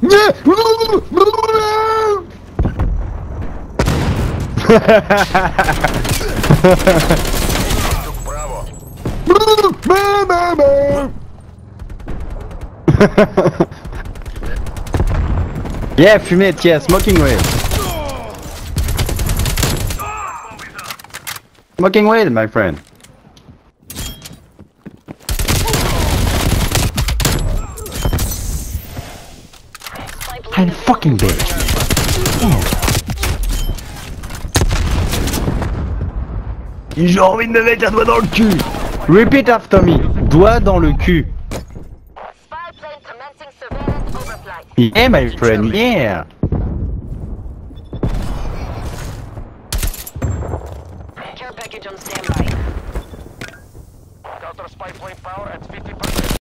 Yeah, fumette, yeah, smoking whale. Smoking whale, my friend. I'm fucking dead. J'ai envie de me mettre un doigt dans le cul. Repeat after me. Doigt dans le cul. Yeah, my friend, yeah. Care package on standby. Counter spy plane power at 50%.